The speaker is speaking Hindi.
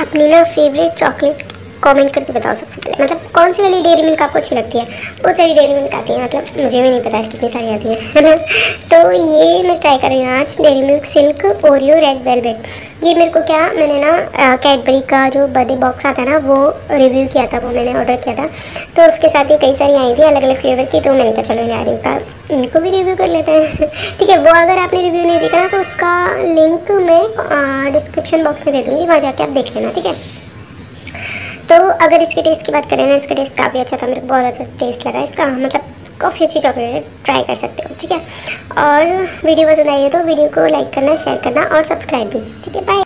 अपनी ना फेवरेट चॉकलेट कमेंट करके बताओ सबसे पहले। मतलब कौन सी वाली डेयरी मिल्क आपको अच्छी लगती है? बहुत सारी डेयरी मिल्क आती है मतलब मुझे भी नहीं पता कितनी सारी आती है। तो ये मैं ट्राई कर रही हूँ आज Dairy Milk Silk Oreo red velvet ये मेरे को क्या, मैंने ना कैडबरी का जो बर्थडे बॉक्स आता है ना, वो रिव्यू किया था, वो मैंने ऑर्डर किया था। तो उसके साथ ही कई सारी आई थी अलग अलग फ्लेवर की तो मैंने कहा, चलो यार, इनका, इनको भी रिव्यू कर लेते हैं। ठीक है, वो अगर आपने रिव्यू नहीं देखा ना तो उसका लिंक मैं डिस्क्रिप्शन बॉक्स में दे दूँगी, वहाँ जाके आप देख लेना, ठीक है? तो अगर इसके टेस्ट की बात करें ना, इसका टेस्ट काफ़ी अच्छा था, मेरे को बहुत अच्छा टेस्ट लगा इसका। मतलब काफ़ी अच्छी चॉकलेट ट्राई कर सकते हो, ठीक है? और वीडियो पसंद आई है तो वीडियो को लाइक करना शेयर करना और सब्सक्राइब भी, ठीक है? बाय